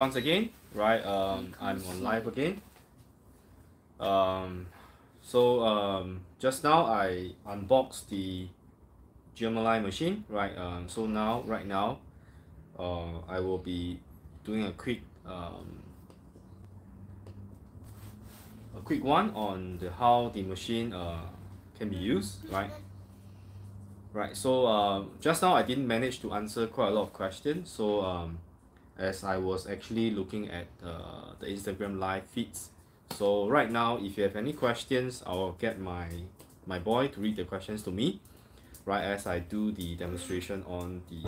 once again, right? Um, I'm on live again. Um, so um, just now I unboxed the Gemilai machine, right? Um, so now, right now, uh, I will be doing a quick um, a quick one on the how the machine uh, can be used, right? Right. So uh, just now I didn't manage to answer quite a lot of questions. So um, as I was actually looking at uh, the Instagram live feeds. So right now, if you have any questions, I'll get my my boy to read the questions to me, right as I do the demonstration on the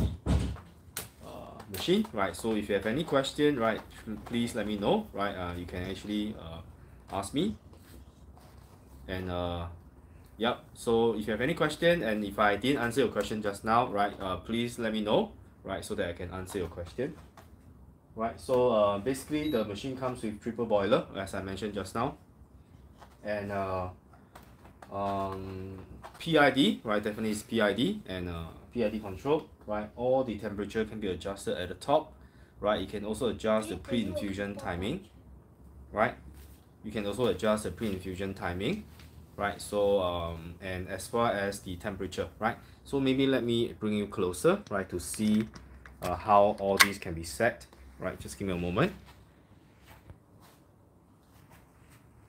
uh, machine, right? So if you have any question, right, please let me know, right? Uh, you can actually uh, ask me. And uh, yep. So if you have any question, and if I didn't answer your question just now, right, uh, please let me know, right, so that I can answer your question. Right, so uh, basically the machine comes with triple boiler, as I mentioned just now. And uh, um, PID, right, definitely is PID and uh, PID control, right? All the temperature can be adjusted at the top, right? You can also adjust the pre-infusion timing, right? You can also adjust the pre-infusion timing, right? So, um, and as far as the temperature, right? So maybe let me bring you closer, right, to see uh, how all these can be set right just give me a moment.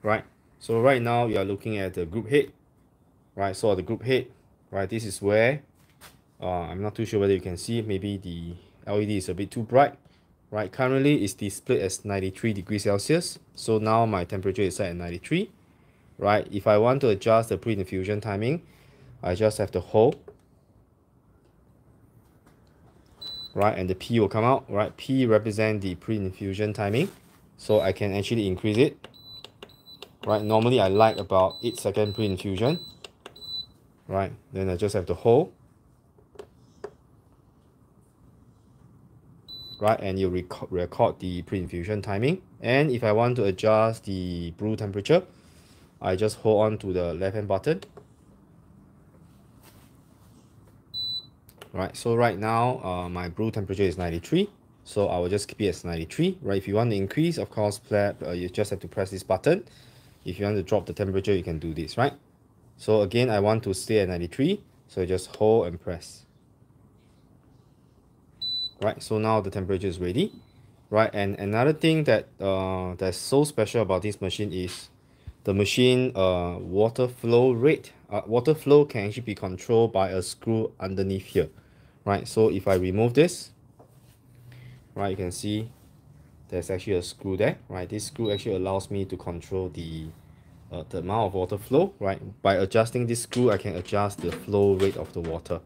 Right so right now you are looking at the group head. Right so the group head right this is where uh, I'm not too sure whether you can see maybe the LED is a bit too bright. Right currently it's displayed as 93 degrees Celsius. So now my temperature is set at 93 right if I want to adjust the pre-infusion timing I just have to hold right and the P will come out right? P represent the pre-infusion timing so I can actually increase it. Right normally I like about 8 second pre-infusion right? Then I just have to hold. Right and you record, record the pre-infusion timing. And if I want to adjust the brew temperature I just hold on to the left hand button right so right now uh, my brew temperature is 93 so I will just keep it as 93 right if you want to increase of course uh, you just have to press this button. If you want to drop the temperature you can do this right? So again I want to stay at 93 so just hold and press. Right so now the temperature is ready. Right and another thing that uh, that's so special about this machine is the machine uh, water flow rate. Uh, water flow can actually be controlled by a screw underneath here right so if I remove this right you can see there's actually a screw there. Right this screw actually allows me to control the uh, the amount of water flow. Right by adjusting this screw I can adjust the flow rate of the water.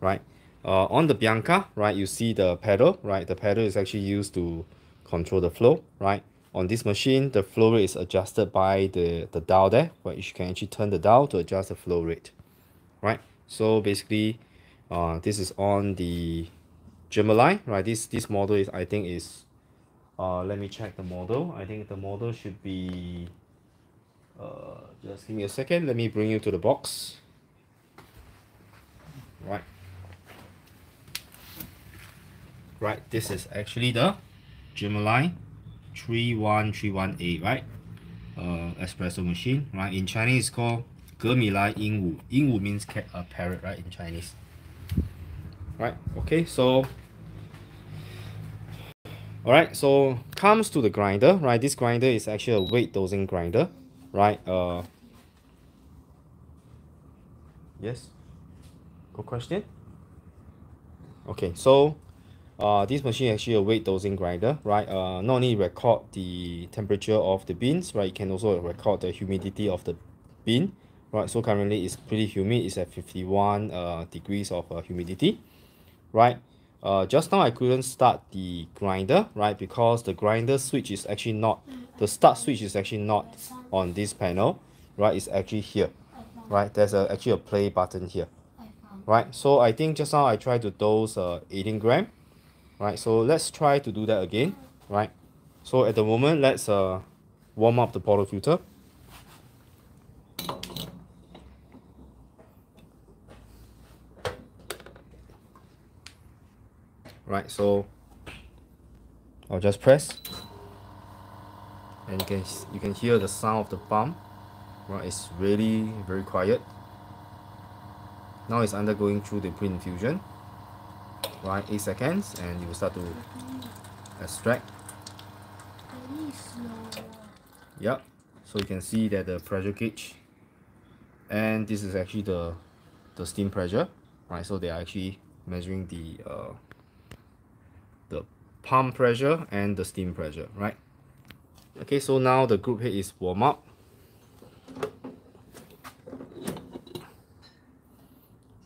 Right uh, on the Bianca right you see the pedal. Right the pedal is actually used to control the flow. Right on this machine the flow rate is adjusted by the the dial there but you can actually turn the dial to adjust the flow rate. Right so basically uh, this is on the Gemilai, right? This this model is I think is uh let me check the model. I think the model should be uh just give me a second, let me bring you to the box. Right. Right, this is actually the Gemilai 3131A, right? Uh espresso machine, right? In Chinese it's called Gemilai Yingwu. Yingwu means cat, a uh, parrot, right? In Chinese right? Okay so all right so comes to the grinder right? This grinder is actually a weight dosing grinder right? Uh yes? Good question. Okay so uh, this machine actually a weight dosing grinder right? Uh, not only record the temperature of the beans right? You can also record the humidity of the bean right? So currently it's pretty humid. It's at 51 uh, degrees of uh, humidity right? Uh, just now I couldn't start the grinder right? Because the grinder switch is actually not the start switch is actually not on this panel right? It's actually here right? There's a, actually a play button here right? So I think just now I tried to dose uh, 18 gram right? So let's try to do that again right? So at the moment let's uh, warm up the portafilter right so I'll just press. And you can you can hear the sound of the pump. Right it's really very quiet. Now it's undergoing through the pre-infusion. Right 8 seconds and you will start to extract. Yep so you can see that the pressure gauge and this is actually the the steam pressure. Right so they are actually measuring the uh, pump pressure and the steam pressure right? Okay so now the group head is warm up.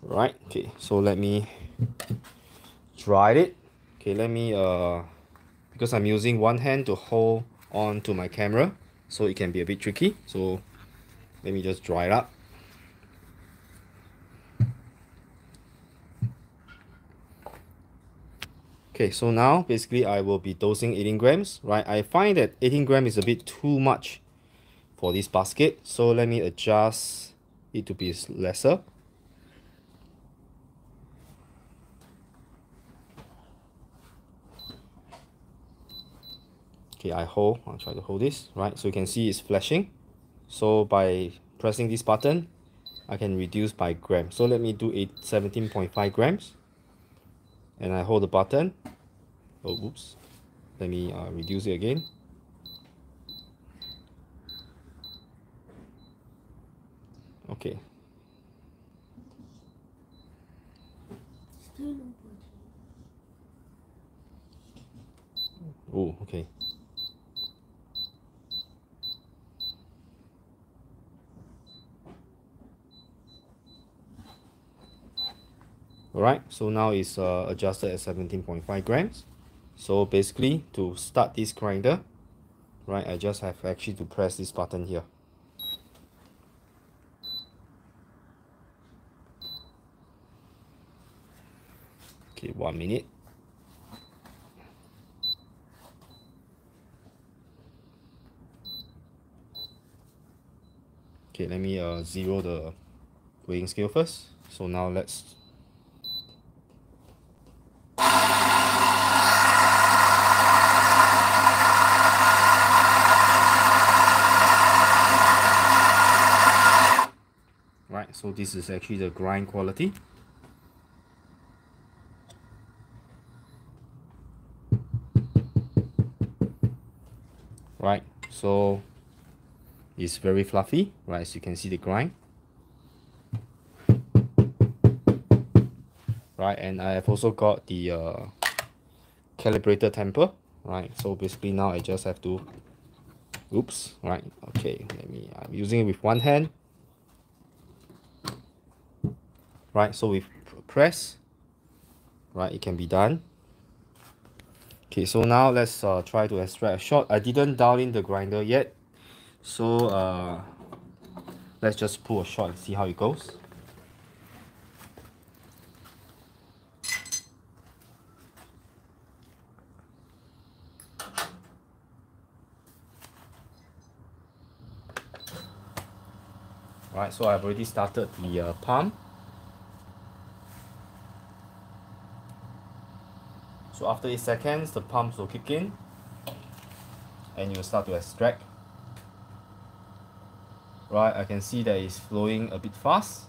Right okay so let me dry it. Okay let me uh because I'm using one hand to hold on to my camera so it can be a bit tricky. So let me just dry it up okay so now basically I will be dosing 18 grams right? I find that 18 gram is a bit too much for this basket so let me adjust it to be lesser. Okay I hold I'll try to hold this right? So you can see it's flashing. So by pressing this button I can reduce by gram. So let me do 8 17.5 grams and I hold the button. Oh oops. Let me uh, reduce it again. Okay. Oh okay alright so now it's uh, adjusted at 17.5 grams. So basically to start this grinder right I just have actually to press this button here. Okay one minute. Okay let me uh, zero the weighing scale first. So now let's so this is actually the grind quality. Right so it's very fluffy right as you can see the grind. Right and I have also got the uh, calibrated tamper right so basically now I just have to oops right okay let me I'm using it with one hand right so we press. Right it can be done. Okay so now let's uh, try to extract a shot. I didn't dial in the grinder yet. So uh, let's just pull a shot and see how it goes. Right, so I've already started the uh, pump So after 8 seconds, the pumps will kick in and you'll start to extract. Right, I can see that it's flowing a bit fast.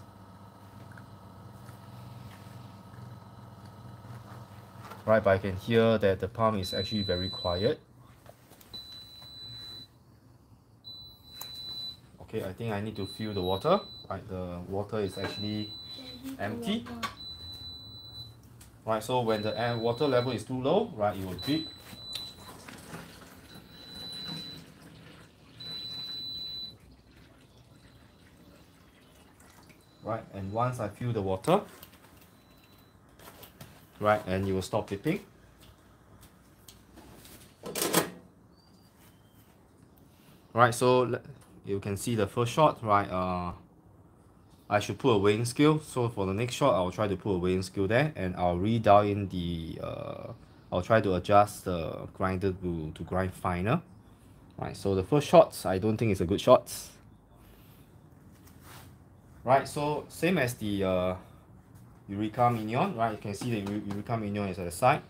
Right, but I can hear that the pump is actually very quiet. Okay, I think I need to fill the water. Right, the water is actually empty right so when the air water level is too low right it will drip. Right and once I fill the water right and you will stop dripping. Right so you can see the first shot right uh I should put a weighing scale. So for the next shot I'll try to put a weighing scale there and I'll redial in the uh, I'll try to adjust the grinder to, to grind finer. Right so the first shot I don't think it's a good shot. Right so same as the uh, Eureka Mignon right? You can see the Eureka Mignon is at the side.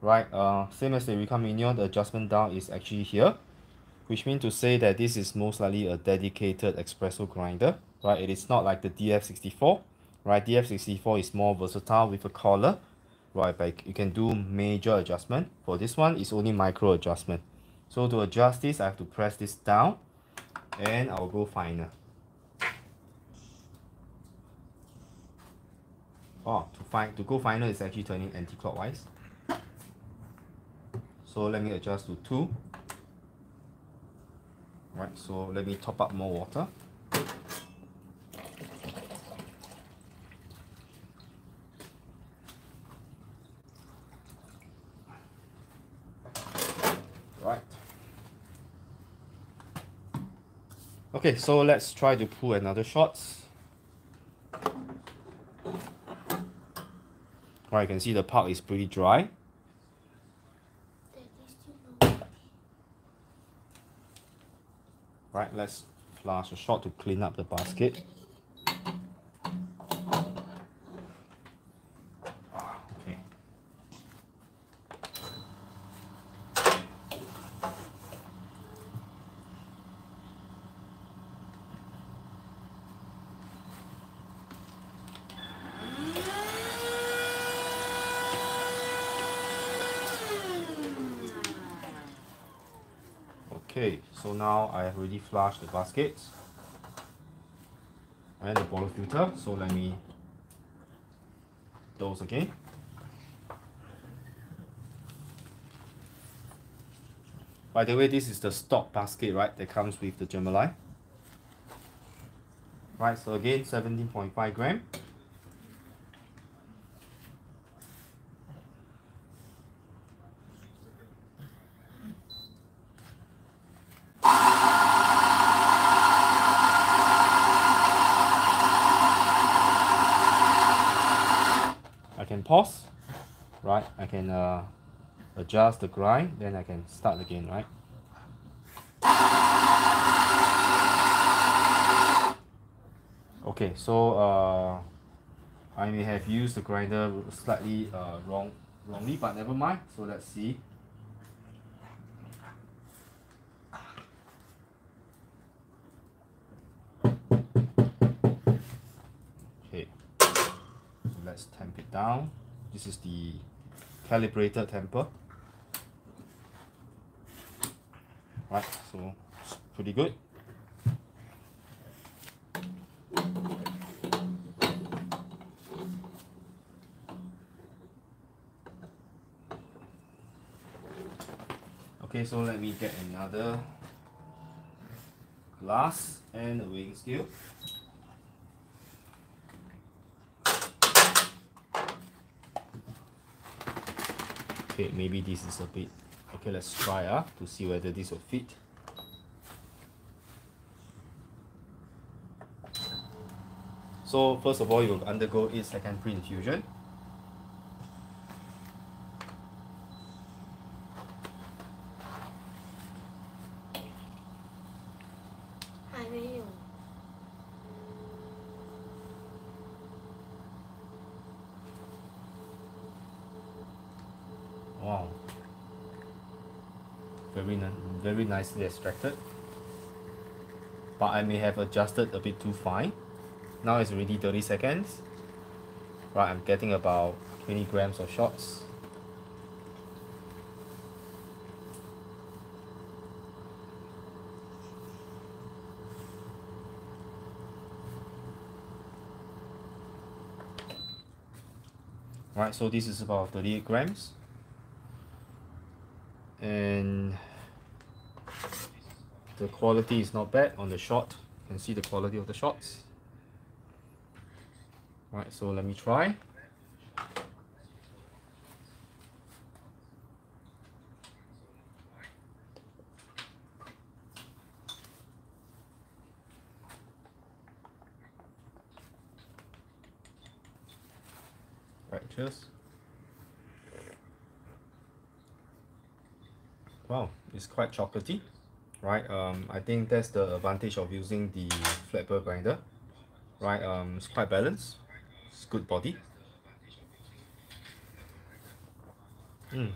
Right uh same as the Eureka Mignon the adjustment down is actually here which means to say that this is most likely a dedicated espresso grinder right? It is not like the DF64 right? DF64 is more versatile with a collar right? But you can do major adjustment. For this one is only micro adjustment. So to adjust this I have to press this down and I'll go finer. Oh to find to go finer is actually turning anti-clockwise. So let me adjust to 2 right so let me top up more water right okay so let's try to pull another shots. Right you can see the park is pretty dry. Right let's flash a shot to clean up the basket okay okay so now I have already flushed the baskets and the portafilter. So let me those again. By the way this is the stock basket right that comes with the Gemilai right so again 17.5 gram I can pause right I can uh, adjust the grind then I can start again right? Okay so uh, I may have used the grinder slightly uh, wrong wrongly but never mind. So let's see. Okay. So let's tamp it down. This is the calibrated tamper. Right so it's pretty good. Okay so let me get another glass and a weighing scale okay maybe this is a bit okay let's try uh, to see whether this will fit. So first of all you will undergo 8 second pre-infusion Very nicely extracted. But I may have adjusted a bit too fine. Now it's already 30 seconds. Right, I'm getting about 20 grams of shots. Right, so this is about 38 grams and the quality is not bad on the shot. You can see the quality of the shots. Right so let me try. Right cheers Wow, it's quite chocolatey, right? Um, I think that's the advantage of using the flat flatbed grinder, right? Um, it's quite balanced, it's good body. Mm,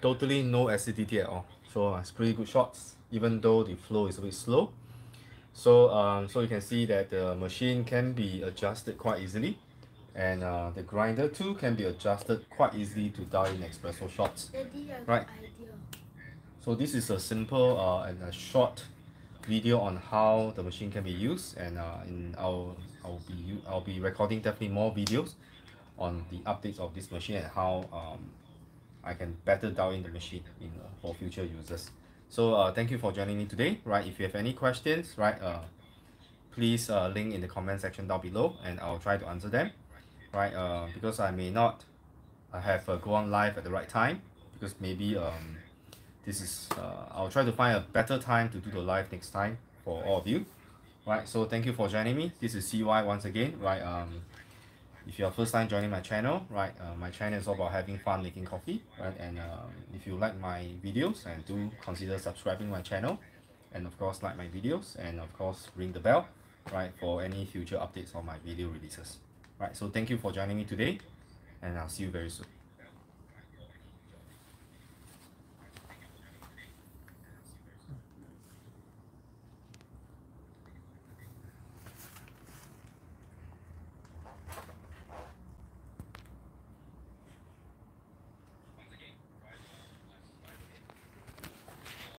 totally no acidity at all. So uh, it's pretty good shots, even though the flow is a bit slow. So um, so you can see that the machine can be adjusted quite easily, and uh, the grinder too can be adjusted quite easily to dial in espresso shots. Daddy, I Right. So this is a simple uh, and a short video on how the machine can be used, and uh, in I'll I'll be I'll be recording definitely more videos on the updates of this machine and how um, I can better dial in the machine in uh, for future users. So uh, thank you for joining me today. Right, if you have any questions, right, uh, please uh, link in the comment section down below, and I'll try to answer them. Right, uh, because I may not uh, have uh, go on live at the right time because maybe um, this is uh, I'll try to find a better time to do the live next time for all of you. Right so thank you for joining me. This is CY once again right um if you're first time joining my channel right uh, my channel is all about having fun making coffee right and um, if you like my videos and do consider subscribing my channel and of course like my videos and of course ring the bell right for any future updates on my video releases. Right so thank you for joining me today and I'll see you very soon